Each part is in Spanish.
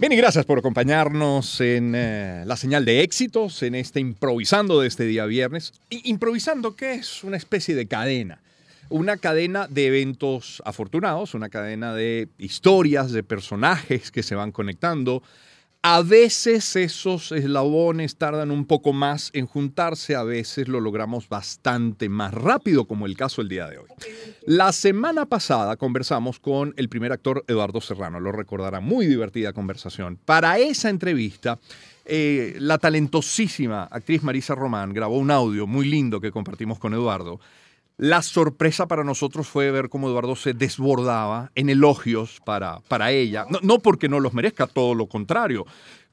Bien, y gracias por acompañarnos en eh, la señal de éxitos, en este improvisando de este día viernes. improvisando, ¿qué es? Una especie de cadena. Una cadena de eventos afortunados, una cadena de historias, de personajes que se van conectando, a veces esos eslabones tardan un poco más en juntarse, a veces lo logramos bastante más rápido, como el caso el día de hoy. La semana pasada conversamos con el primer actor Eduardo Serrano, lo recordará, muy divertida conversación. Para esa entrevista, eh, la talentosísima actriz Marisa Román grabó un audio muy lindo que compartimos con Eduardo la sorpresa para nosotros fue ver cómo Eduardo se desbordaba en elogios para, para ella. No, porque no los merezca, todo lo contrario,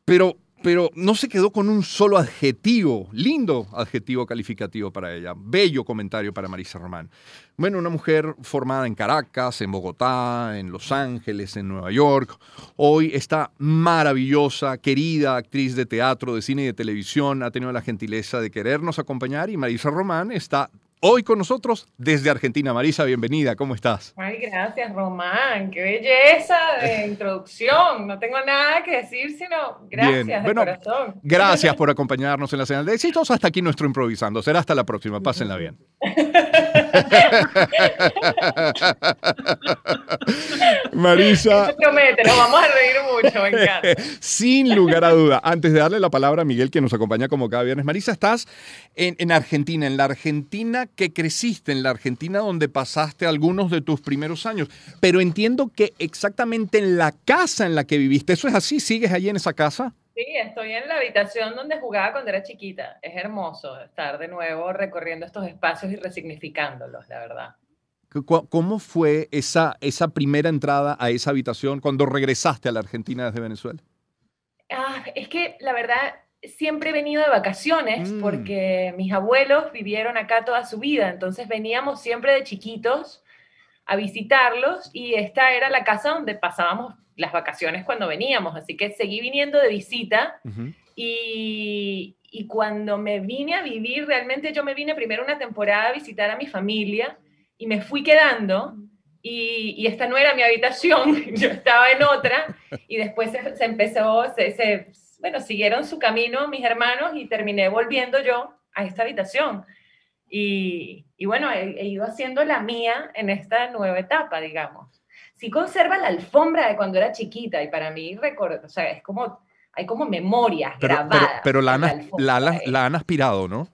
pero, pero no se quedó con un solo adjetivo, lindo adjetivo calificativo para ella. Bello comentario para Marisa Román. Bueno, una mujer formada en Caracas, en Bogotá, en Los Ángeles, en Nueva York. Hoy está maravillosa, querida actriz de teatro, de cine y de televisión. Ha tenido la gentileza de querernos acompañar y Marisa Román está Hoy con nosotros desde Argentina. Marisa, bienvenida, ¿cómo estás? Ay, gracias, Román. Qué belleza de introducción. No tengo nada que decir, sino gracias de corazón. Gracias por acompañarnos en la señal de éxitos. Hasta aquí nuestro improvisando. Será hasta la próxima. Pásenla bien. Marisa. promete, nos vamos a reír mucho, me encanta. Sin lugar a duda. Antes de darle la palabra a Miguel, que nos acompaña como cada viernes, Marisa, estás en, en Argentina, en la Argentina que creciste, en la Argentina donde pasaste algunos de tus primeros años. Pero entiendo que exactamente en la casa en la que viviste, ¿eso es así? ¿Sigues allí en esa casa? Sí, estoy en la habitación donde jugaba cuando era chiquita. Es hermoso estar de nuevo recorriendo estos espacios y resignificándolos, la verdad. ¿Cómo fue esa, esa primera entrada a esa habitación cuando regresaste a la Argentina desde Venezuela? Ah, es que la verdad siempre he venido de vacaciones mm. porque mis abuelos vivieron acá toda su vida, entonces veníamos siempre de chiquitos a visitarlos y esta era la casa donde pasábamos las vacaciones cuando veníamos, así que seguí viniendo de visita y, y, cuando me vine a vivir, realmente yo me vine primero una temporada a visitar a mi familia y me fui quedando y, y esta no era mi habitación, yo estaba en otra y después se, empezó, se, se, bueno, siguieron su camino mis hermanos y terminé volviendo yo a esta habitación. Y, y bueno, he, he ido haciendo la mía en esta nueva etapa, digamos sí conserva la alfombra de cuando era chiquita y para mí, recuerdo, o sea, es como, hay como memorias grabadas. Pero, la, han, la, han aspirado, ¿no?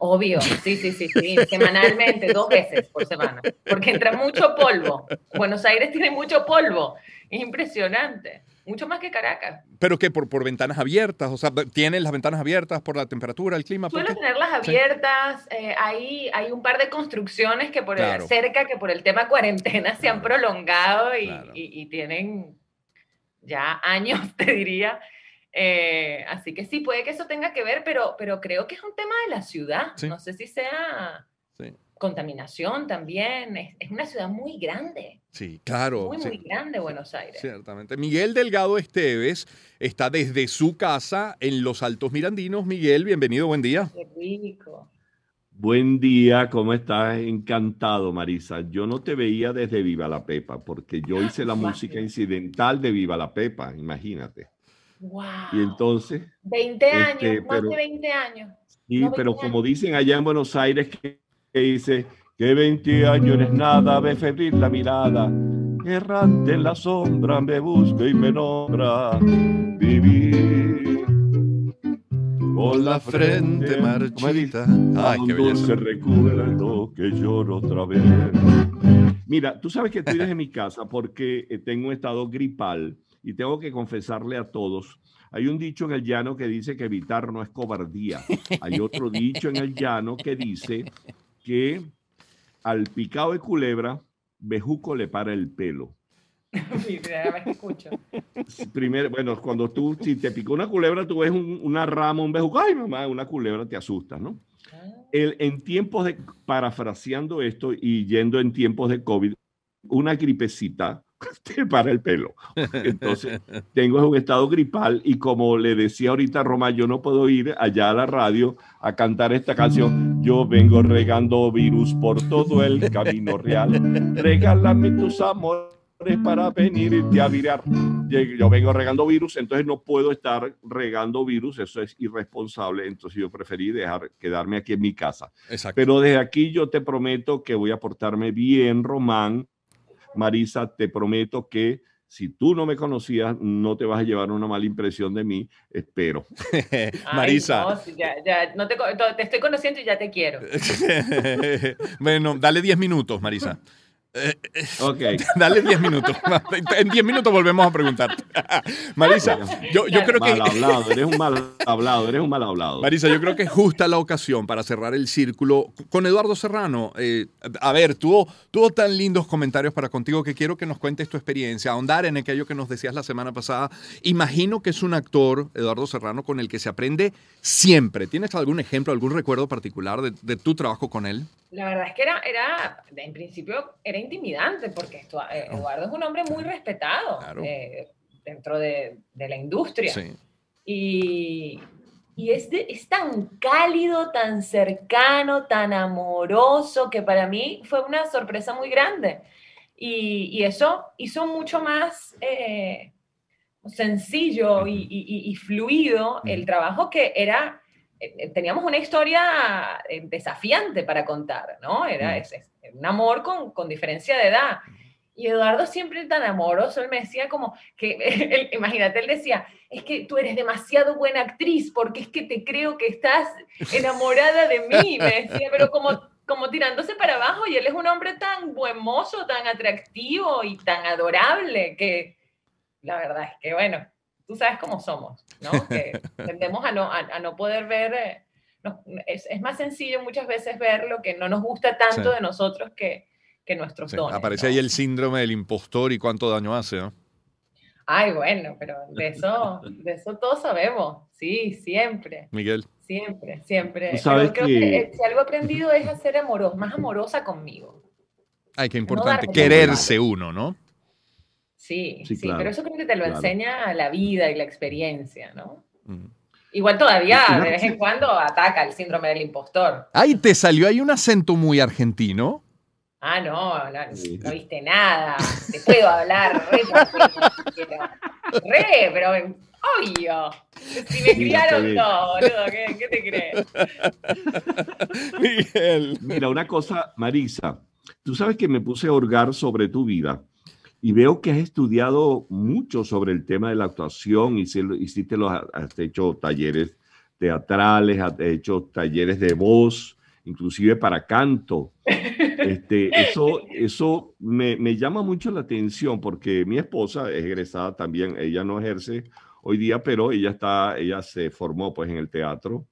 Obvio, sí, sí, sí, sí, semanalmente, dos veces por semana, porque entra mucho polvo. Buenos Aires tiene mucho polvo, es impresionante mucho más que Caracas. ¿Pero qué? ¿Por, por ventanas abiertas? O sea, ¿tienen las ventanas abiertas por la temperatura, el clima? Suelo tenerlas abiertas. Eh, hay, hay un par de construcciones que por cerca, que por el tema cuarentena se han prolongado y, y, tienen ya años, te diría. Eh, así que sí, puede que eso tenga que ver, pero, pero creo que es un tema de la ciudad. No sé si sea contaminación también. Es, una ciudad muy grande. Sí, claro. Muy, muy grande Buenos Aires. Ciertamente. Miguel Delgado Esteves está desde su casa en Los Altos Mirandinos. Miguel, bienvenido, buen día. Qué rico. Buen día, ¿cómo estás? Encantado, Marisa. Yo no te veía desde Viva la Pepa, porque yo hice la música incidental de Viva la Pepa, imagínate. Wow. Y entonces. 20 años, este, más de 20 años. Sí, pero como dicen allá en Buenos Aires, que que dice que 20 años es nada, ve febril la mirada, errante en la sombra me busca y me nombra vivir. Con la frente marchita. Ay, qué belleza. recuerdo que lloro otra vez. Mira, tú sabes que estoy desde mi casa porque eh, tengo un estado gripal y tengo que confesarle a todos hay un dicho en el llano que dice que evitar no es cobardía. Hay otro dicho en el llano que dice que al picado de culebra, Bejuco le para el pelo. Primero, bueno, cuando tú, si te picó una culebra, tú ves una rama, un bejuco, ay mamá, una culebra, te asusta, ¿no? Ah. El, en tiempos de, parafraseando esto y yendo en tiempos de COVID, una gripecita para el pelo. Entonces, tengo un estado gripal y como le decía ahorita Roma, yo no puedo ir allá a la radio a cantar esta canción. Yo vengo regando virus por todo el camino real. Regálame tus amores para venirte a virar. Yo vengo regando virus, entonces no puedo estar regando virus, eso es irresponsable, entonces yo preferí dejar quedarme aquí en mi casa. Pero desde aquí yo te prometo que voy a portarme bien, Román. Marisa, te prometo que si tú no me conocías, no te vas a llevar una mala impresión de mí, espero. Marisa. no, te, te, estoy conociendo y ya te quiero. bueno, dale 10 minutos, Marisa. Eh, ok. Dale 10 minutos. En 10 minutos volvemos a preguntar. Marisa, yo, yo creo que. Mal hablado, eres un mal hablado, eres un mal hablado. Marisa, yo creo que es justa la ocasión para cerrar el círculo con Eduardo Serrano. Eh, a ver, tuvo, tuvo tan lindos comentarios para contigo que quiero que nos cuentes tu experiencia, ahondar en aquello que nos decías la semana pasada. Imagino que es un actor, Eduardo Serrano, con el que se aprende siempre. ¿Tienes algún ejemplo, algún recuerdo particular de, de tu trabajo con él? La verdad es que era, era en principio, era intimidante, porque eh, Eduardo es un hombre muy respetado eh, dentro de, de, la industria. Y, y es, es, tan cálido, tan cercano, tan amoroso, que para mí fue una sorpresa muy grande. Y, y eso hizo mucho más eh, sencillo y, y, fluido el trabajo que era teníamos una historia eh, desafiante para contar, ¿no? Era mm. un amor con, con, diferencia de edad. Y Eduardo siempre tan amoroso, él me decía como que, imagínate, él decía, es que tú eres demasiado buena actriz porque es que te creo que estás enamorada de mí, me decía, pero como, como tirándose para abajo y él es un hombre tan buen mozo, tan atractivo y tan adorable que la verdad es que, bueno, tú sabes cómo somos, ¿no? Que tendemos a no, a, no poder ver, eh, es, es, más sencillo muchas veces ver lo que no nos gusta tanto de nosotros que, que nuestros dones. Aparece ahí el síndrome del impostor y cuánto daño hace, ¿no? Ay, bueno, pero de eso, de eso todos sabemos, sí, siempre. Miguel. Siempre, siempre. Sabes creo que... Eh, si algo he aprendido es a ser amoroso, más amorosa conmigo. Ay, qué importante, quererse uno, ¿no? Sí, sí, pero eso creo que te lo enseña la vida y la experiencia, ¿no? Mm. Igual todavía de vez en cuando ataca el síndrome del impostor. Ay, te salió ahí un acento muy argentino. Ah, no, no, viste nada. Te puedo hablar re, re, pero obvio. Si me criaron todo, boludo, ¿qué, ¿qué, te crees? Miguel. Mira, una cosa, Marisa, tú sabes que me puse a hurgar sobre tu vida y veo que has estudiado mucho sobre el tema de la actuación, y hiciste los, has hecho talleres teatrales, has hecho talleres de voz, inclusive para canto. Este, eso eso me, me, llama mucho la atención porque mi esposa es egresada también, ella no ejerce hoy día, pero ella, está, ella se formó pues en el teatro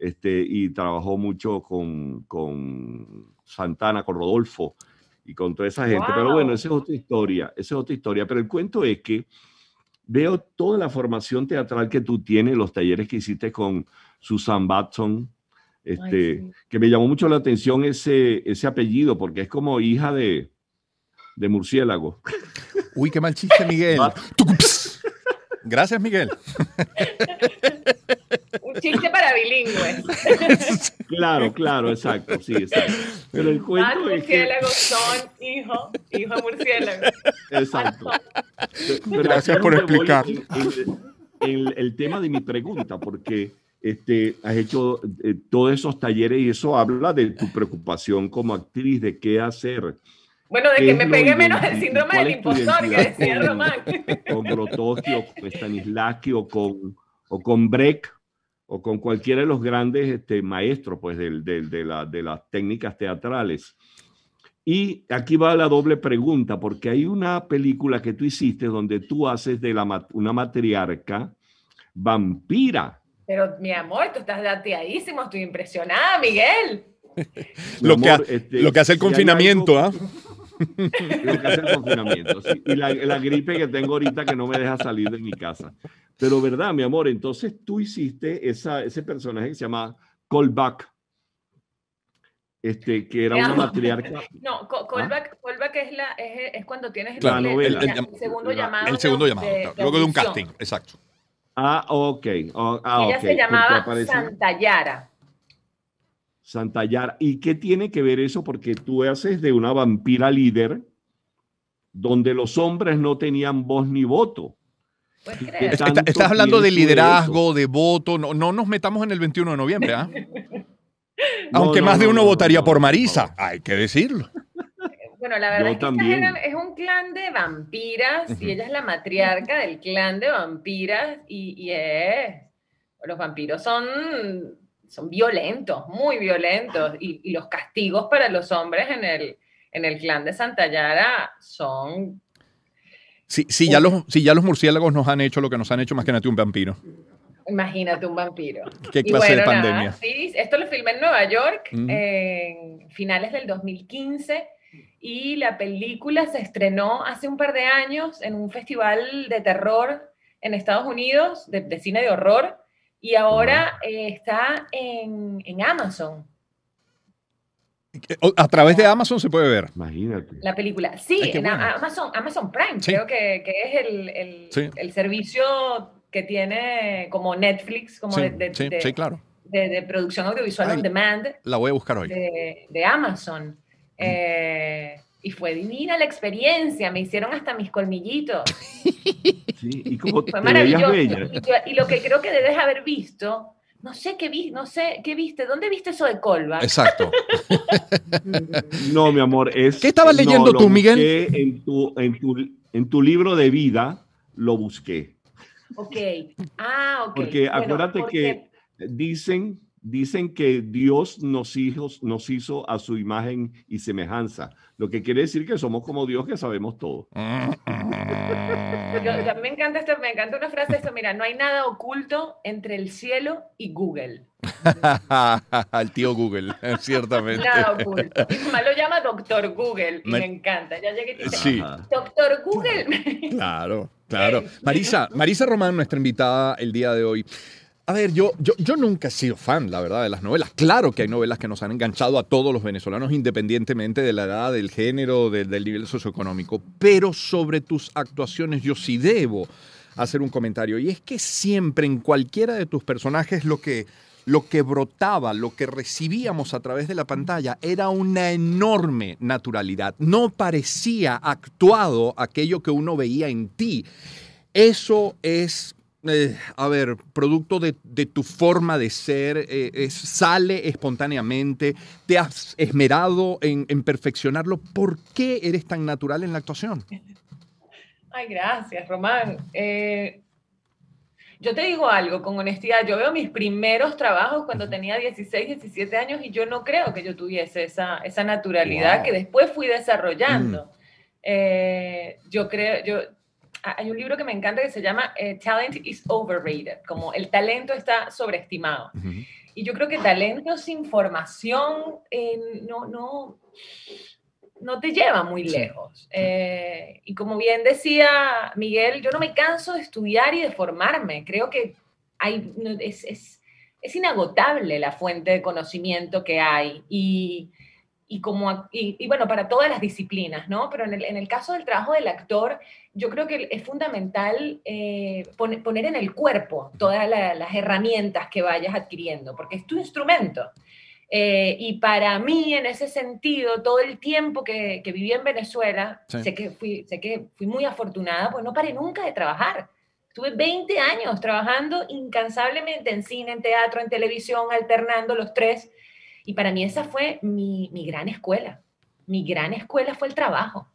este, y trabajó mucho con, con Santana, con Rodolfo y con toda esa gente. Pero bueno, esa es otra historia, esa es otra historia. Pero el cuento es que veo toda la formación teatral que tú tienes, los talleres que hiciste con Susan Batson, este, que me llamó mucho la atención ese, ese apellido, porque es como hija de, de murciélago. Uy, qué mal chiste, Miguel. Gracias, Miguel. Chiste para bilingües. Claro, claro, exacto, sí, exacto. Pero el cuento es murciélagos son hijo, hijo de murciélago. Exacto. Gracias por explicar. El, el, tema de mi pregunta, porque este, has hecho eh, todos esos talleres y eso habla de tu preocupación como actriz, de qué hacer. Bueno, de que me pegue menos el síndrome del impostor que decía Román. Con Grotowski o con Stanislavski o con, o con Breck o con cualquiera de los grandes este, maestros pues, de, de, la, de las técnicas teatrales. Y aquí va la doble pregunta, porque hay una película que tú hiciste donde tú haces de la, una matriarca vampira. Pero mi amor, tú estás dateadísimo, estoy impresionada, Miguel. lo, que, este, lo que hace el confinamiento, ¿ah? Lo que hace el confinamiento. Y la, la, gripe que tengo ahorita que no me deja salir de mi casa. Pero verdad, mi amor, entonces tú hiciste esa, ese personaje que se llama Callback. Este, que era una matriarca. No, callback, callback es, la, es, es, cuando tienes el, novela. el, segundo llamado. El segundo llamado, luego de un casting, exacto. Ah, ok. Oh, ah, Ella se llamaba Santa Yara. Santa Yara. ¿Y qué tiene que ver eso? Porque tú haces de una vampira líder donde los hombres no tenían voz ni voto. estás hablando de liderazgo, de voto. No, no nos metamos en el 21 de noviembre, ¿ah? Aunque más de uno votaría por Marisa, hay que decirlo. Bueno, la verdad es que es un clan de vampiras y ella es la matriarca del clan de vampiras y, los vampiros son, son violentos, muy violentos y, los castigos para los hombres en el, en el clan de Santa Yara son... Sí, sí, ya los, sí, ya los murciélagos nos han hecho lo que nos han hecho más que nada un vampiro. Imagínate un vampiro. ¿Qué clase de pandemia? sí, esto lo filmé en Nueva York en finales del 2015 y la película se estrenó hace un par de años en un festival de terror en Estados Unidos, de, cine de horror, y ahora eh, está en, en, Amazon. A través de Amazon se puede ver. Imagínate. La película. Sí, en Amazon, Amazon Prime, creo que, que, es el, el, el, servicio que tiene como Netflix, como de, de, claro. de, producción audiovisual on demand. La voy a buscar hoy. De, Amazon. Eh, y fue divina la experiencia, me hicieron hasta mis colmillitos. Sí, y como fue maravilloso. Y, lo que creo que debes haber visto, no sé qué vi, no sé qué viste, ¿dónde viste eso de Colba? Exacto. no, mi amor, es ¿Qué estabas leyendo tú, Miguel? En tu, en, tu, en tu libro de vida lo busqué. Ok. Ah, ok. Porque acuérdate que dicen dicen que Dios nos, hijos, nos hizo a su imagen y semejanza, lo que quiere decir que somos como Dios que sabemos todo. me encanta esto, me encanta una frase esto, mira, no hay nada oculto entre el cielo y Google. Al tío Google, ciertamente. Nada oculto. Mamá lo llama Doctor Google y me, encanta. Ya llegué y dice, Doctor Google. claro, claro. Marisa, Marisa Román, nuestra invitada el día de hoy. A ver, yo, yo, yo nunca he sido fan, la verdad, de las novelas. Claro que hay novelas que nos han enganchado a todos los venezolanos, independientemente de la edad, del género, del, nivel socioeconómico. Pero sobre tus actuaciones yo sí debo hacer un comentario. Y es que siempre en cualquiera de tus personajes lo que, lo que brotaba, lo que recibíamos a través de la pantalla era una enorme naturalidad. No parecía actuado aquello que uno veía en ti. Eso es eh, a ver, producto de, tu forma de ser, eh, sale espontáneamente, te has esmerado en, perfeccionarlo. ¿Por qué eres tan natural en la actuación? Ay, gracias, Román. Eh, yo te digo algo con honestidad, yo veo mis primeros trabajos cuando tenía 16, 17 años y yo no creo que yo tuviese esa, esa naturalidad que después fui desarrollando. Mm. yo creo, yo, hay un libro que me encanta que se llama eh, Talent is Overrated, como el talento está sobreestimado. Y yo creo que talento sin formación eh, no, no, no te lleva muy lejos. Eh, y como bien decía Miguel, yo no me canso de estudiar y de formarme. Creo que hay, es, es, es inagotable la fuente de conocimiento que hay. Y, y, como, y, bueno, para todas las disciplinas, ¿no? Pero en el, en el, caso del trabajo del actor, yo creo que es fundamental eh, poner en el cuerpo todas las herramientas que vayas adquiriendo, porque es tu instrumento. Eh, y para mí, en ese sentido, todo el tiempo que, que viví en Venezuela, sé, que fui, sé que fui muy afortunada, pues no paré nunca de trabajar. Estuve 20 años trabajando incansablemente en cine, en teatro, en televisión, alternando los tres. Y para mí esa fue mi, mi gran escuela. Mi gran escuela fue el trabajo.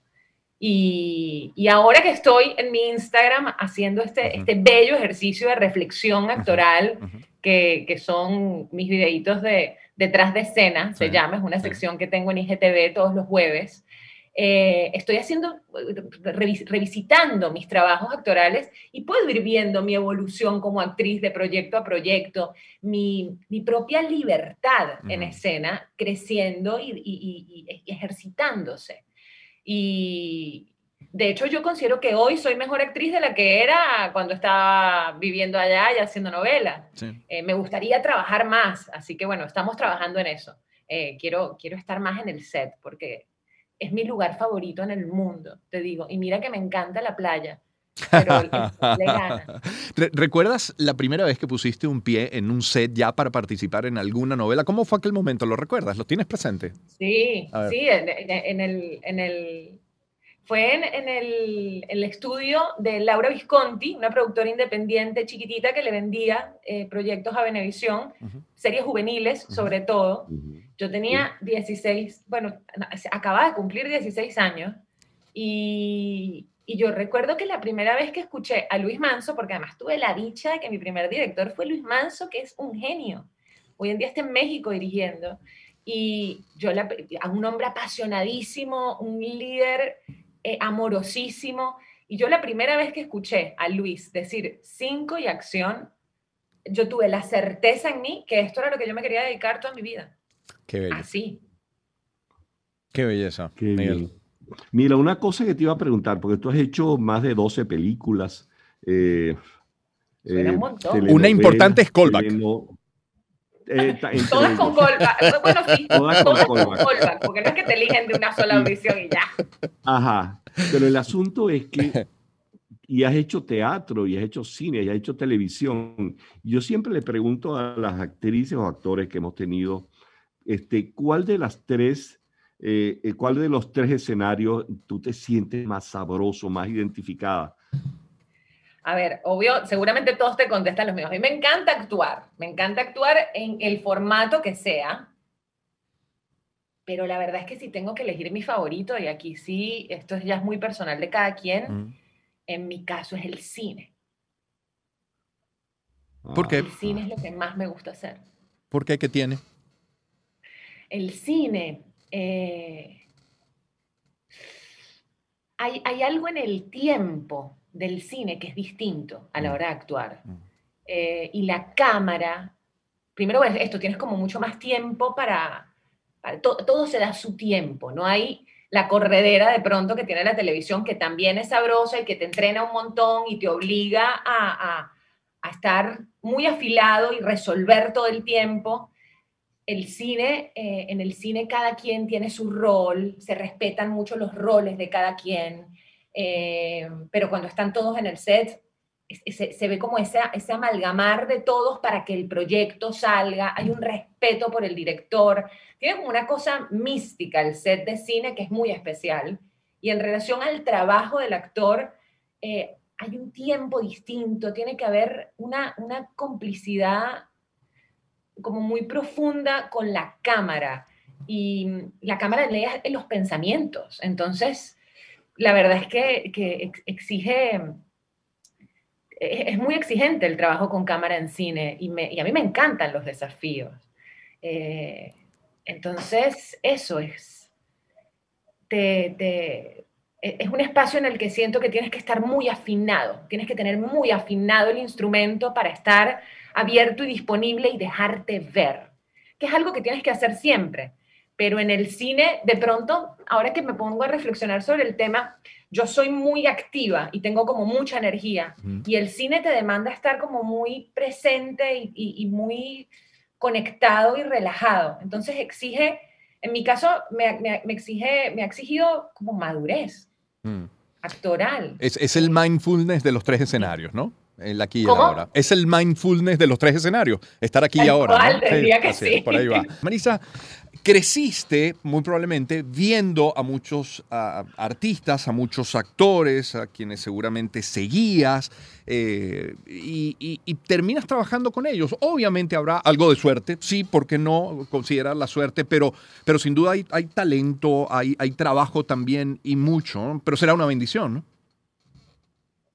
Y, y, ahora que estoy en mi Instagram haciendo este, este bello ejercicio de reflexión actoral, que, que, son mis videitos de detrás de escena, se llama, es una sección que tengo en IGTV todos los jueves, eh, estoy haciendo, revisitando mis trabajos actorales y puedo ir viendo mi evolución como actriz de proyecto a proyecto, mi, mi propia libertad en escena creciendo y, y, ejercitándose. Y de hecho yo considero que hoy soy mejor actriz de la que era cuando estaba viviendo allá y haciendo novelas. Eh, me gustaría trabajar más, así que bueno, estamos trabajando en eso. Eh, quiero, quiero estar más en el set porque es mi lugar favorito en el mundo, te digo. Y mira que me encanta la playa. Pero le gana. ¿Recuerdas la primera vez que pusiste un pie en un set ya para participar en alguna novela? ¿Cómo fue aquel momento? ¿Lo recuerdas? ¿Lo tienes presente? Sí, sí, en, el, en el fue en, el, estudio de Laura Visconti, una productora independiente chiquitita que le vendía eh, proyectos a Benevisión, series juveniles sobre todo. Yo tenía 16, bueno, acababa de cumplir 16 años y, y yo recuerdo que la primera vez que escuché a Luis Manso, porque además tuve la dicha de que mi primer director fue Luis Manso, que es un genio. Hoy en día está en México dirigiendo. Y yo, la, a un hombre apasionadísimo, un líder eh, amorosísimo. Y yo la primera vez que escuché a Luis decir cinco y acción, yo tuve la certeza en mí que esto era lo que yo me quería dedicar toda mi vida. Qué bello. Así. Qué belleza. Mira, una cosa que te iba a preguntar, porque tú has hecho más de 12 películas. Eh, eh, una importante es callback. Eh, todas con callback. Bueno, sí, todas, con, callback. porque no es que te eligen de una sola audición y ya. Ajá, pero el asunto es que y has hecho teatro, y has hecho cine, y has hecho televisión. Yo siempre le pregunto a las actrices o actores que hemos tenido, este, ¿cuál de las tres, eh, eh, cuál de los tres escenarios tú te sientes más sabroso, más identificada? A ver, obvio, seguramente todos te contestan los mismos. A mí me encanta actuar, me encanta actuar en el formato que sea, pero la verdad es que si tengo que elegir mi favorito, y aquí sí, esto ya es muy personal de cada quien, mm. en mi caso es el cine. ¿Por qué? El cine es lo que más me gusta hacer. ¿Por qué? ¿Qué tiene? El cine. Eh, hay, hay algo en el tiempo del cine que es distinto a la mm. hora de actuar. Mm. Eh, y la cámara, primero esto, tienes como mucho más tiempo para, todo se da su tiempo, no hay la corredera de pronto que tiene la televisión que también es sabrosa y que te entrena un montón y te obliga a, estar muy afilado y resolver todo el tiempo. El cine, eh, en el cine cada quien tiene su rol, se respetan mucho los roles de cada quien. Eh, pero cuando están todos en el set, se, ve como ese, ese amalgamar de todos para que el proyecto salga, hay un respeto por el director, tiene una cosa mística el set de cine que es muy especial. Y en relación al trabajo del actor, eh, hay un tiempo distinto, tiene que haber una, una complicidad como muy profunda con la cámara. Y la cámara lee los pensamientos. Entonces, la verdad es que, exige, es muy exigente el trabajo con cámara en cine y, a mí me encantan los desafíos. Eh, entonces, eso es, e, es un espacio en el que siento que tienes que estar muy afinado, tienes que tener muy afinado el instrumento para estar abierto y disponible y dejarte ver, que es algo que tienes que hacer siempre pero en el cine, de pronto, ahora que me pongo a reflexionar sobre el tema, yo soy muy activa y tengo como mucha energía. Y el cine te demanda estar como muy presente y, muy conectado y relajado. Entonces exige, en mi caso, me, exige, me ha exigido como madurez mm. actoral. Es, es, el mindfulness de los tres escenarios, ¿no? El aquí y ahora. Es el mindfulness de los tres escenarios. Estar aquí y ahora. Cual, que sí. por ahí va. Marisa, creciste muy probablemente viendo a muchos artistas, a muchos actores, a quienes seguramente seguías eh, y, terminas trabajando con ellos. Obviamente habrá algo de suerte, sí, porque no considerar la suerte, pero, pero sin duda hay, talento, hay, trabajo también y mucho, pero será una bendición.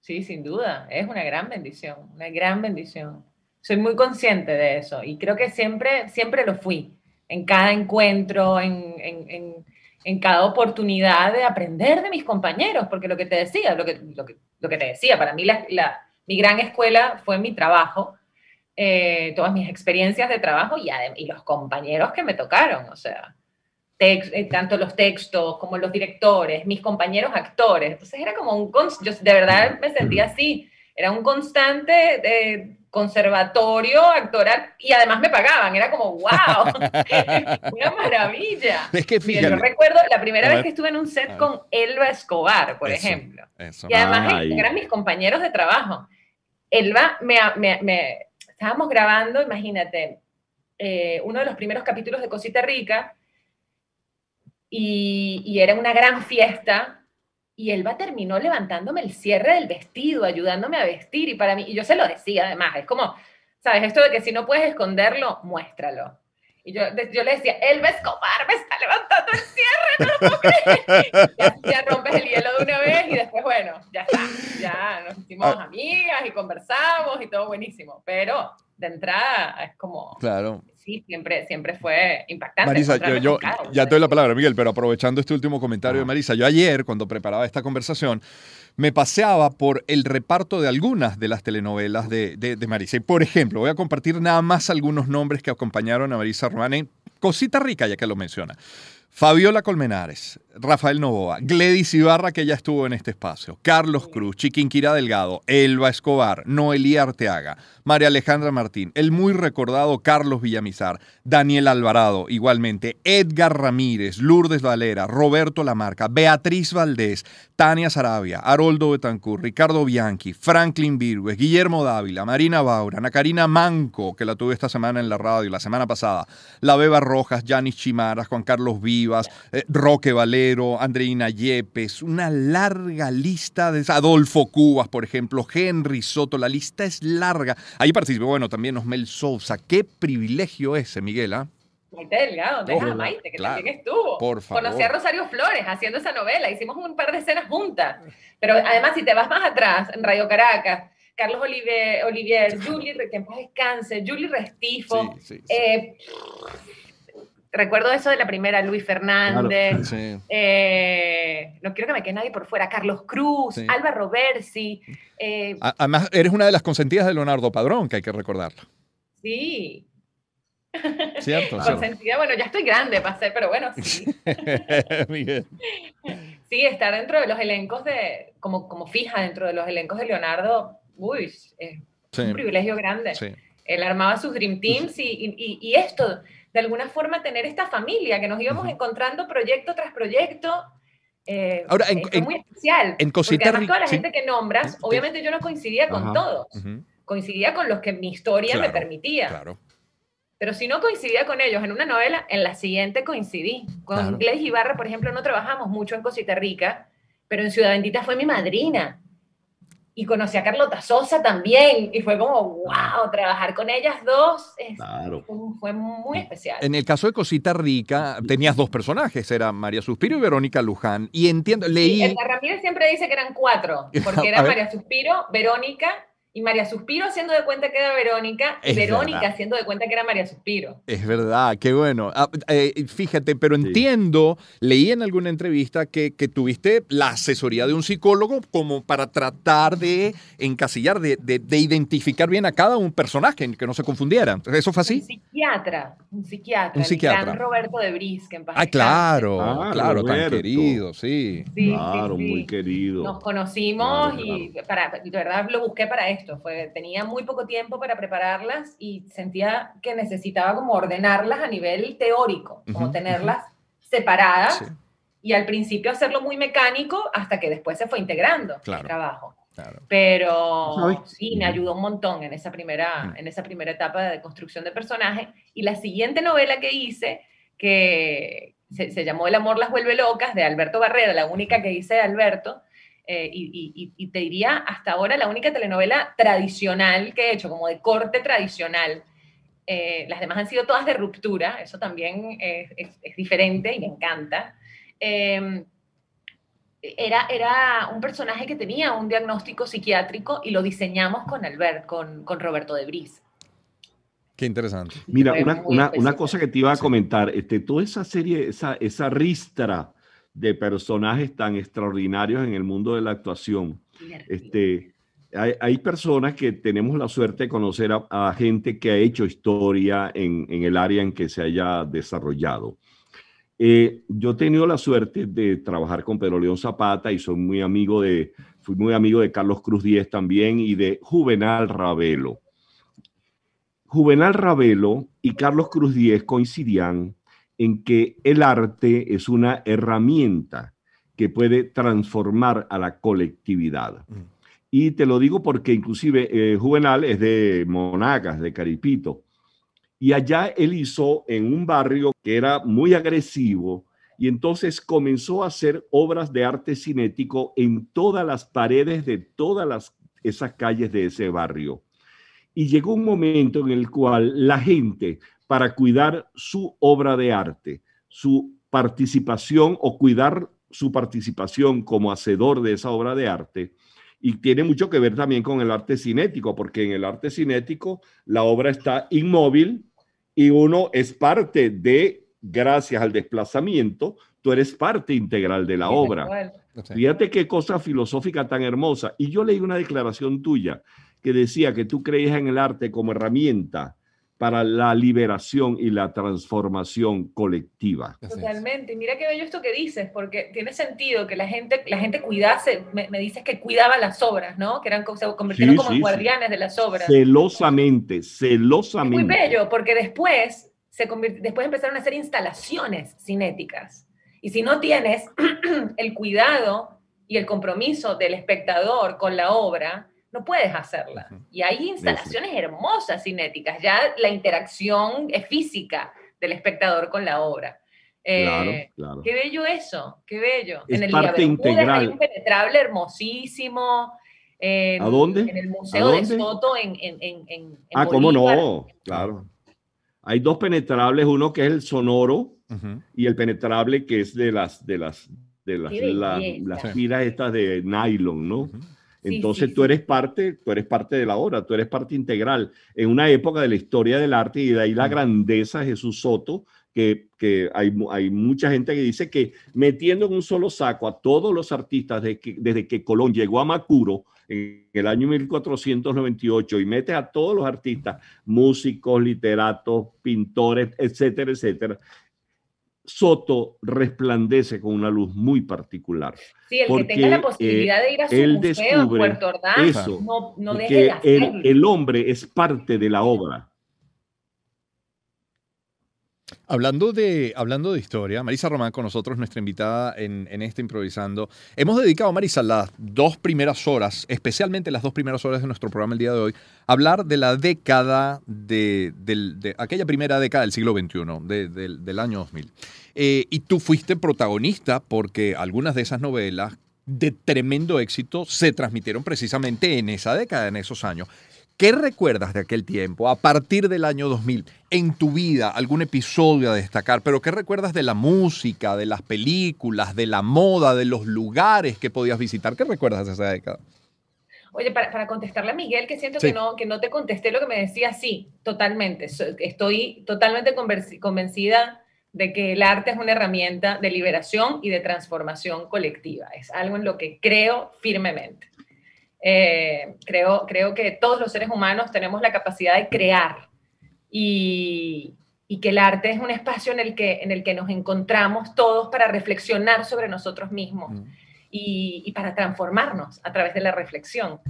Sí, sin duda, es una gran bendición, una gran bendición. Soy muy consciente de eso y creo que siempre, siempre lo fui en cada encuentro, en, cada oportunidad de aprender de mis compañeros, porque lo que te decía, lo que, lo que, te decía, para mí la, mi gran escuela fue mi trabajo, eh, todas mis experiencias de trabajo y, y, los compañeros que me tocaron, o sea, eh, tanto los textos como los directores, mis compañeros actores, entonces era como un, yo de verdad me sentía así, era un constante de conservatorio actoral y además me pagaban, era como, wow, una maravilla. Es que fíjate. yo recuerdo la primera vez que estuve en un set con Elba Escobar, por ejemplo. Y además eran mis compañeros de trabajo. Elba, me, me, estábamos grabando, imagínate, eh, uno de los primeros capítulos de Cosita Rica y, y era una gran fiesta y Elba terminó levantándome el cierre del vestido, ayudándome a vestir y para mí, y yo se lo decía además, es como, ¿sabes? Esto de que si no puedes esconderlo, muéstralo. Y yo, yo le decía, Elba Escobar me está levantando el cierre, no lo puedo creer. Ya, ya, rompes el hielo de una vez y después, bueno, ya está. Ya nos hicimos ah. amigas y conversamos y todo buenísimo. Pero de entrada es como... Claro sí, siempre, siempre fue impactante. Marisa, yo, ya te doy la palabra, Miguel, pero aprovechando este último comentario de Marisa, yo ayer, cuando preparaba esta conversación, me paseaba por el reparto de algunas de las telenovelas de, de, Marisa. Y, por ejemplo, voy a compartir nada más algunos nombres que acompañaron a Marisa Román Cosita Rica, ya que lo menciona. Fabiola Colmenares, Rafael Novoa, Gledis Ibarra, que ya estuvo en este espacio, Carlos Cruz, Chiquinquira Delgado, Elba Escobar, Noelía Arteaga, María Alejandra Martín, el muy recordado Carlos Villamizar, Daniel Alvarado, igualmente, Edgar Ramírez, Lourdes Valera, Roberto Lamarca, Beatriz Valdés, Tania Sarabia, Haroldo Betancur, Ricardo Bianchi, Franklin Virgües, Guillermo Dávila, Marina Baura, Ana Karina Manco, que la tuve esta semana en la radio, la semana pasada, La Beba Rojas, Yanis Chimaras, Juan Carlos Eh, Roque Valero, Andreina Yepes, una larga lista de Adolfo Cubas, por ejemplo, Henry Soto, la lista es larga. Ahí participó, bueno, también Osmel Sousa. Qué privilegio ese, Miguel, ¿ah? Maite Delgado, deja Maite, que también estuvo. Por favor. Conocí a Rosario Flores haciendo esa novela, hicimos un par de escenas juntas. Pero además, si te vas más atrás, en Radio Caracas, Carlos Olivier, Olivier Julie, que en descanse, Julie Restifo. Eh, recuerdo eso de la primera, Luis Fernández. Eh, no quiero que me quede nadie por fuera. Carlos Cruz, Alba Roversi. Eh, además, eres una de las consentidas de Leonardo Padrón, que hay que recordarlo. Sí, Cierto. Consentida, bueno, ya estoy grande para ser, pero bueno, sí. Sí, estar dentro de los elencos de, como, como fija dentro de los elencos de Leonardo, uy, es un privilegio grande. Él armaba sus Dream Teams y, y, esto, de alguna forma tener esta familia, que nos íbamos encontrando proyecto tras proyecto. Eh, Ahora, en, muy especial. En porque además toda la gente que nombras, obviamente yo no coincidía con todos, coincidía con los que mi historia me permitía. Claro. Pero si no coincidía con ellos en una novela, en la siguiente coincidí. Con claro. Ibarra, por ejemplo, no trabajamos mucho en Cosita Rica, pero en Ciudad Bendita fue mi madrina. Y conocí a Carlota Sosa también. Y fue como, wow, trabajar con ellas dos fue, muy especial. En el caso de Cosita Rica, tenías dos personajes, era María Suspiro y Verónica Luján. Y entiendo, leí... Sí, Ramírez siempre dice que eran cuatro, porque era María Suspiro, Verónica y María Suspiro haciendo de cuenta que era Verónica, y Verónica haciendo de cuenta que era María Suspiro. Es verdad, qué bueno. Ah, eh, fíjate, pero entiendo, leí en alguna entrevista que, que, tuviste la asesoría de un psicólogo como para tratar de encasillar, de, de, identificar bien a cada un personaje, que no se confundiera. ¿Eso fue así? Un psiquiatra, un psiquiatra. Un psiquiatra. El gran Roberto de Bris, que en Ah, claro, ah, claro, tan querido, sí. sí claro, muy querido. Nos conocimos y para, de verdad lo busqué para eso fue, tenía muy poco tiempo para prepararlas y sentía que necesitaba como ordenarlas a nivel teórico, como tenerlas separadas y al principio hacerlo muy mecánico hasta que después se fue integrando el trabajo. Pero sí, me ayudó un montón en esa, primera, mm. en esa primera etapa de construcción de personaje. Y la siguiente novela que hice, que se, se, llamó El amor las vuelve locas, de Alberto Barrera, la única que hice de Alberto, eh, y, te diría hasta ahora la única telenovela tradicional que he hecho, como de corte tradicional. Eh, las demás han sido todas de ruptura, eso también es, diferente y me encanta. Em, era, era un personaje que tenía un diagnóstico psiquiátrico y lo diseñamos con Albert, con, con Roberto de Bris. Qué interesante. Mira, una, una, una, cosa que te iba a comentar, este, toda esa serie, esa, esa ristra de personajes tan extraordinarios en el mundo de la actuación. Este, hay, personas que tenemos la suerte de conocer a, gente que ha hecho historia en, el área en que se haya desarrollado. Eh, yo he tenido la suerte de trabajar con Pedro León Zapata y soy muy amigo de, fui muy amigo de Carlos Cruz Díez también y de Juvenal Ravelo. Juvenal Ravelo y Carlos Cruz Díez coincidían en que el arte es una herramienta que puede transformar a la colectividad. Mm. Y te lo digo porque inclusive eh, Juvenal es de Monagas, de Caripito. Y allá él hizo en un barrio que era muy agresivo Y entonces comenzó a hacer obras de arte cinético en todas las paredes de todas las, esas calles de ese barrio. Y llegó un momento en el cual la gente, para cuidar su obra de arte, su participación o cuidar su participación como hacedor de esa obra de arte, y tiene mucho que ver también con el arte cinético, porque en el arte cinético la obra está inmóvil y uno es parte de gracias al desplazamiento, tú eres parte integral de la obra. Fíjate qué cosa filosófica tan hermosa. Y yo leí una declaración tuya que decía que tú creías en el arte como herramienta para la liberación y la transformación colectiva. Totalmente. Mira qué bello esto que dices, porque tiene sentido que la gente, la gente cuidase, me, dices que cuidaba las obras, ¿no? Que eran, se convirtieron como guardianes de las obras. Celosamente, celosamente. muy bello, porque después se después empezaron a hacer instalaciones cinéticas. Y si no tienes el cuidado y el compromiso del espectador con la obra, no puedes hacerla. Y hay instalaciones hermosas cinéticas, ya la interacción es física del espectador con la obra. Eh, claro, Qué bello eso, qué bello. en el parte integral. Hay un penetrable hermosísimo. ¿A dónde? En el Museo de Soto en, en, en, Ah, cómo no, claro. Hay dos penetrables, uno que es el sonoro y el penetrable que es de las de las de las, las tiras estas de nylon, ¿no? Entonces tú eres parte, tú eres parte de la obra, tú eres parte integral. En una época de la historia del arte y de ahí la grandeza de Jesús Soto, que, que hay, hay, mucha gente que dice que metiendo en un solo saco a todos los artistas que, desde que Colón llegó a Macuro, en el año 1498 y metes a todos los artistas, músicos, literatos, pintores, etcétera, etcétera, Soto resplandece con una luz muy particular. Sí, el que tenga la posibilidad de ir a su museo en Puerto Ordaz, no, no deje de hacerlo. el hombre es parte de la obra. Hablando de, hablando de historia, Marisa Román con nosotros, nuestra invitada en, en este improvisando. Hemos dedicado, Marisa, las dos primeras horas, especialmente las dos primeras horas de nuestro programa el día de hoy, a hablar de la década, de, aquella primera década del siglo XXI, del año 2000. Eh, y tú fuiste protagonista porque algunas de esas novelas de tremendo éxito se transmitieron precisamente en esa década, en esos años. ¿Qué recuerdas de aquel tiempo, a partir del año 2000, en tu vida, algún episodio a destacar? Pero ¿qué recuerdas de la música, de las películas, de la moda, de los lugares que podías visitar? ¿Qué recuerdas de esa década? Oye, para, contestarle a Miguel, que siento que, no, que no te contesté lo que me decía, sí, totalmente. Estoy totalmente convencida de que el arte es una herramienta de liberación y de transformación colectiva. Es algo en lo que creo firmemente. Eh, creo, creo que todos los seres humanos tenemos la capacidad de crear y, que el arte es un espacio en el que, en el que nos encontramos todos para reflexionar sobre nosotros mismos mm. y, para transformarnos a través de la reflexión.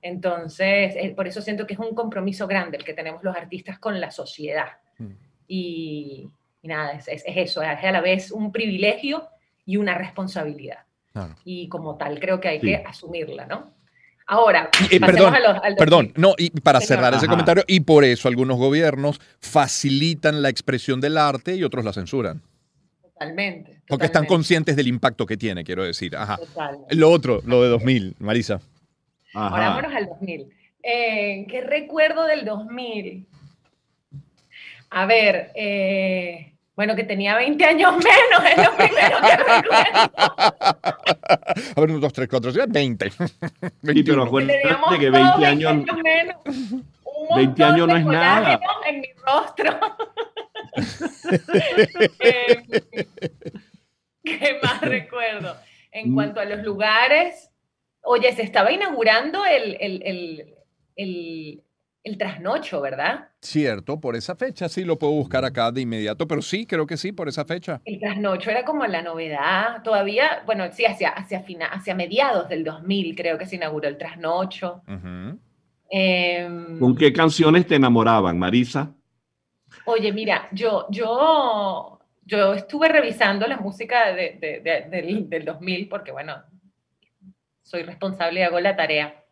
Entonces, eh, por eso siento que es un compromiso grande el que tenemos los artistas con la sociedad. Mm. Y, nada, es, eso, es a la vez un privilegio y una responsabilidad. Y como tal, creo que hay que asumirla, ¿no? Ahora, perdón, perdón, no, y para cerrar ese comentario, y por eso algunos gobiernos facilitan la expresión del arte y otros la censuran. Totalmente. Porque están conscientes del impacto que tiene, quiero decir. Ajá. Lo otro, lo de 2000, Marisa. Ahora vámonos al 2000. Eh, ¿Qué recuerdo del 2000? A ver, eh, bueno, que tenía 20 años menos, es lo primero que recuerdo. A ver, 1, 2, 3, 4, 6, 20. 20 pero acuérdate que 20 años, menos, 20 años no es nada. En mi rostro. ¿Qué más recuerdo? En mm. cuanto a los lugares, oye, se estaba inaugurando el, el, el, el el trasnocho, ¿verdad? Cierto, por esa fecha sí lo puedo buscar acá de inmediato, pero sí, creo que sí, por esa fecha. El trasnocho era como la novedad, todavía, bueno, sí, hacia, hacia, hacia mediados del 2000 creo que se inauguró el trasnocho. Em, ¿Con qué canciones te enamoraban, Marisa? Oye, mira, yo, yo, yo estuve revisando la música del, del 2000 porque, bueno, soy responsable y hago la tarea.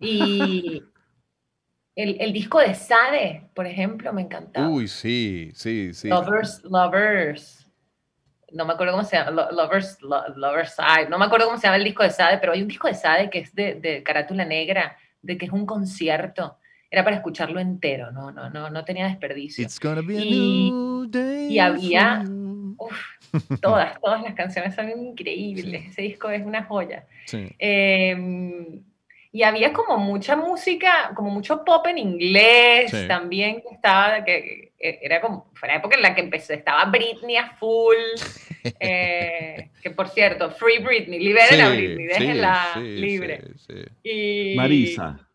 Y El, disco de Sade, por ejemplo, me encantaba. Uy, sí, sí, sí. Lovers, Lovers. no me acuerdo cómo se llama, Lovers, Lovers Side, no me acuerdo cómo se llama el disco de Sade, pero hay un disco de Sade que es de, de carátula negra, de que es un concierto. Era para escucharlo entero, no, no, no, no tenía desperdicio. y, y había, todas, todas las canciones son increíbles. Ese disco es una joya. Em, y había como mucha música, como mucho pop en inglés también que estaba, que, era como, fue la época en la que empezó, estaba Britney a full, eh, que por cierto, Free Britney, liberen a Britney, déjenla libre. Y, Marisa.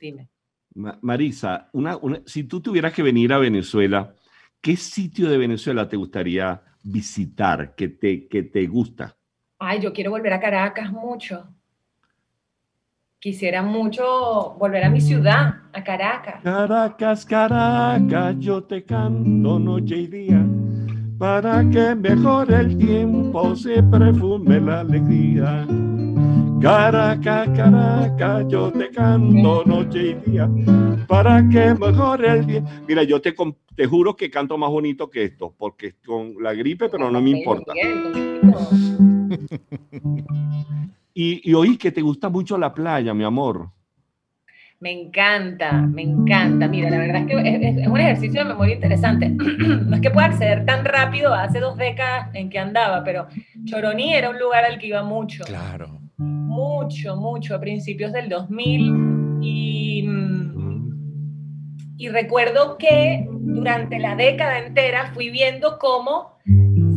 Dime. Marisa, una, si tú tuvieras que venir a Venezuela, ¿qué sitio de Venezuela te gustaría visitar, que te, que te gusta? Ay, yo quiero volver a Caracas mucho. Quisiera mucho volver a mi ciudad, a Caracas. Caracas, Caracas, yo te canto noche y día, para que mejore el tiempo, se perfume la alegría. Caracas, Caracas, yo te canto noche y día para que mejore el día. Mira, yo te, te juro que canto más bonito que esto, porque con la gripe, pero no me importa. y, y oí que te gusta mucho la playa, mi amor. Me encanta, me encanta. Mira, la verdad es que es, un ejercicio de memoria interesante. no es que pueda acceder tan rápido hace dos décadas en que andaba, pero Choroní era un lugar al que iba mucho. Claro mucho, mucho a principios del 2000 y, y recuerdo que durante la década entera fui viendo cómo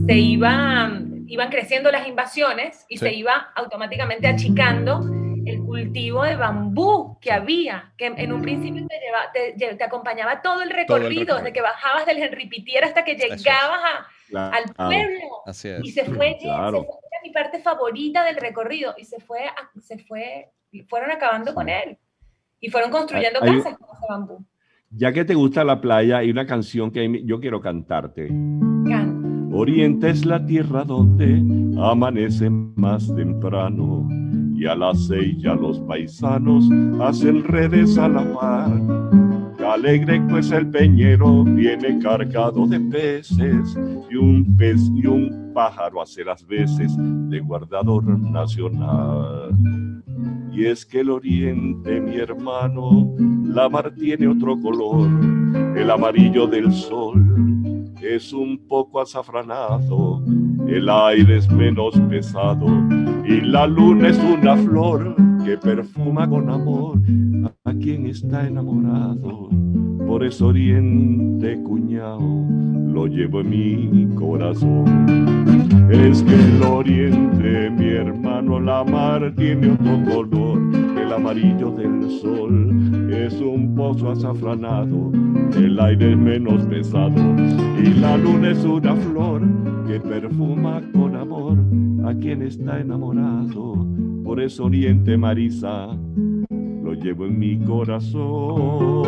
se iban, iban creciendo las invasiones y se iba automáticamente achicando el cultivo de bambú que había, que en un principio te, te, acompañaba todo el, recorrido, desde que bajabas del Henry Pitier hasta que llegabas al pueblo. Y se fue, mi parte favorita del recorrido y se fue, se fue, fueron acabando con él. Y fueron construyendo casas con ese bambú. Ya que te gusta la playa, hay una canción que yo quiero cantarte. Oriente es la tierra donde amanece más temprano y a las seis ya los paisanos hacen redes a la mar Alegre pues el peñero viene cargado de peces y un pez y un pájaro hace las veces de guardador nacional. Y es que el oriente, mi hermano, la mar tiene otro color, el amarillo del sol es un poco azafranado, el aire es menos pesado y la luna es una flor que perfuma con amor a quien está enamorado. Por eso oriente cuñado lo llevo en mi corazón. Es que el oriente, mi hermano, la mar tiene otro color, el amarillo del sol. Es un pozo azafranado, el aire es menos pesado y la luna es una flor que perfuma con amor a quien está enamorado. Por eso oriente Marisa lo llevo en mi corazón.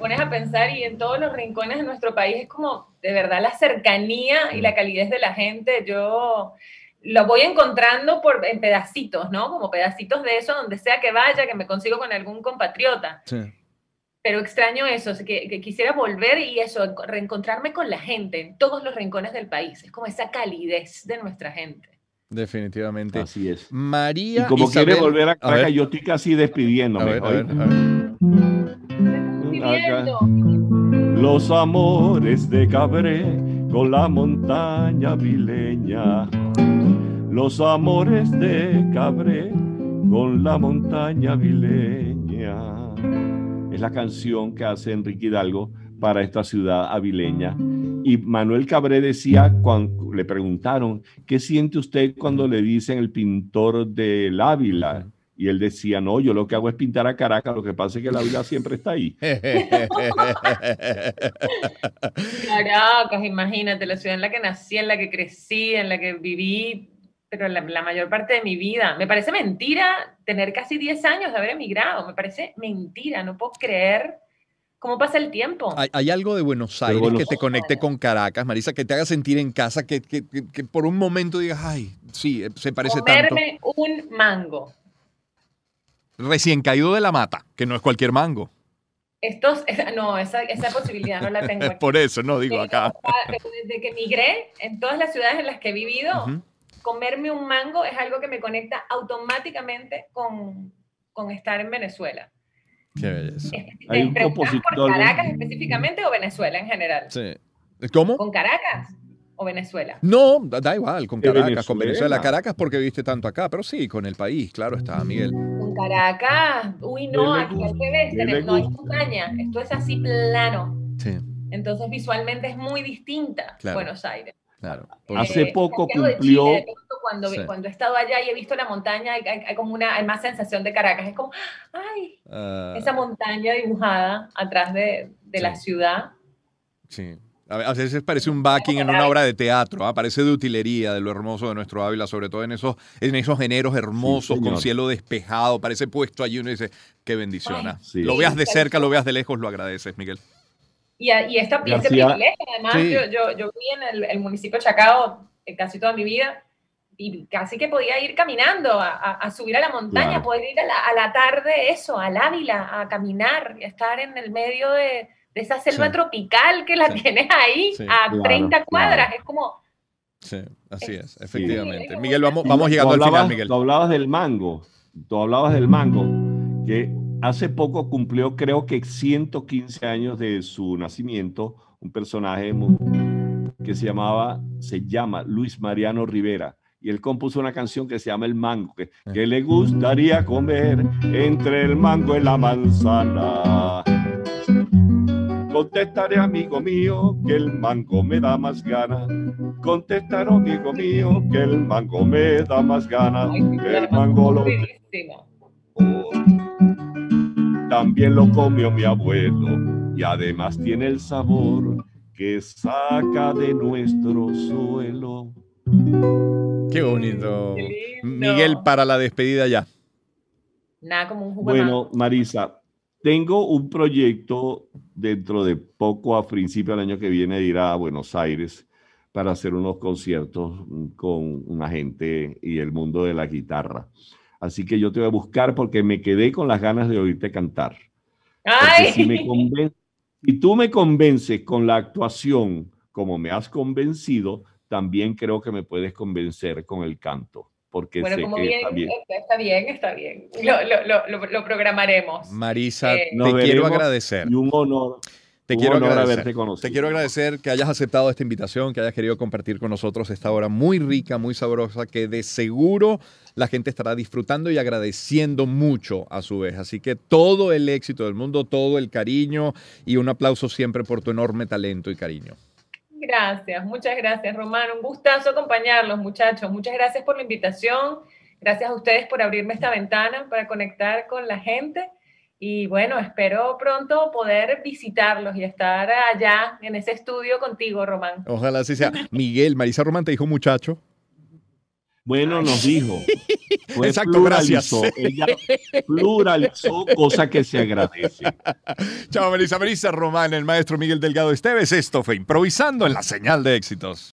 Pones a pensar y en todos los rincones de nuestro país es como, de verdad, la cercanía y la calidez de la gente. Yo lo voy encontrando por, en pedacitos, ¿no? Como pedacitos de eso, donde sea que vaya, que me consigo con algún compatriota. Sí pero extraño eso, que, quisiera volver y eso, reencontrarme con la gente en todos los rincones del país. Es como esa calidez de nuestra gente. Definitivamente. Así es. María. Y como quiere volver a Caracas, yo estoy casi despidiéndome. Los amores de Cabré con la montaña vileña. Los amores de Cabré con la montaña vileña es la canción que hace Enrique Hidalgo para esta ciudad avileña. Y Manuel Cabré decía, cuando le preguntaron, ¿qué siente usted cuando le dicen el pintor del Ávila? Y él decía, no, yo lo que hago es pintar a Caracas, lo que pasa es que la vida siempre está ahí. Caracas, imagínate, la ciudad en la que nací, en la que crecí, en la que viví pero la, mayor parte de mi vida. Me parece mentira tener casi 10 años de haber emigrado, me parece mentira, no puedo creer cómo pasa el tiempo. Hay, algo de Buenos Aires que te conecte con Caracas, Marisa, que te haga sentir en casa, que, que, que, por un momento digas, ay, sí, se parece Comerme un mango. Recién caído de la mata, que no es cualquier mango. Estos, no, esa, esa posibilidad no la tengo. Es por eso, no digo acá. Desde que migré, en todas las ciudades en las que he vivido, comerme un mango es algo que me conecta automáticamente con, con estar en Venezuela. Qué belleza. Hay un compositor. ¿Por Caracas específicamente o Venezuela en general? Sí. ¿Cómo? ¿Con Caracas o Venezuela? No, da igual, con Caracas, con Venezuela. Caracas porque viste tanto acá, pero sí, con el país, claro está, Miguel. Con Caracas, uy, no, aquí al revés, no hay montaña, esto es así plano. Sí. Entonces visualmente es muy distinta Buenos Aires. Claro. Hace poco cumplió. cuando, cuando he estado allá y he visto la montaña, hay, como una, hay más sensación de Caracas. Es como, ay, ah. esa montaña dibujada atrás de, de la ciudad. Sí. A veces parece un backing en una obra de teatro, ¿ah? parece de utilería, de lo hermoso de nuestro Ávila, sobre todo en esos, en esos generos hermosos, con cielo despejado, parece puesto allí, uno dice, qué bendición. ¿ah? Lo veas de cerca, lo veas de lejos, lo agradeces, Miguel. Y, y esta, este privilegio, además, yo, yo, yo, viví en el, municipio de Chacao eh, casi toda mi vida y casi que podía ir caminando a, a, subir a la montaña, poder ir a la, a la tarde, eso, al Ávila, a caminar, y estar en el medio de de esa selva tropical que la tienes ahí a 30 cuadras. Es como... Sí, así es, efectivamente. Miguel, vamos, vamos llegando al final, Miguel. Tú hablabas del mango, tú hablabas del mango, que hace poco cumplió creo que 115 años de su nacimiento, un personaje que se llamaba, se llama Luis Mariano Rivera y él compuso una canción que se llama El Mango, que, que, le gustaría comer entre el mango y la manzana. Contestaré, amigo mío, que el mango me da más gana. Contestaré, amigo mío, que el mango me da más gana. el mango lo... También lo comió mi abuelo y además tiene el sabor que saca de nuestro suelo. Qué bonito. Miguel, para la despedida ya. Nada como un jugo Bueno, Marisa, tengo un proyecto dentro de poco, a principio del año que viene, de ir a Buenos Aires para hacer unos conciertos con una gente y el mundo de la guitarra. Así que yo te voy a buscar porque me quedé con las ganas de oírte cantar. ¡Ay! Si, me si tú me convences con la actuación como me has convencido, también creo que me puedes convencer con el canto porque bueno, sé como que bien, está bien, está bien. Lo, lo, lo, programaremos. Marisa, eh, te quiero agradecer. Y un honor. Te quiero agradecer. Te quiero agradecer que hayas aceptado esta invitación, que hayas querido compartir con nosotros esta hora muy rica, muy sabrosa, que de seguro la gente estará disfrutando y agradeciendo mucho a su vez. Así que todo el éxito del mundo, todo el cariño y un aplauso siempre por tu enorme talento y cariño. Gracias, muchas gracias, Román. Un gustazo acompañarlos, muchachos. Muchas gracias por la invitación. Gracias a ustedes por abrirme esta ventana para conectar con la gente. Y bueno, espero pronto poder visitarlos y estar allá en ese estudio contigo, Román. Ojalá así sea. Miguel, Marisa Román te dijo muchacho. Bueno, nos dijo. Exacto, gracias. Ella pluralizó, cosa que se agradece. Chao, Melissa. Melissa Román, el maestro Miguel Delgado Esteves. Esto fue Improvisando en la señal de éxitos.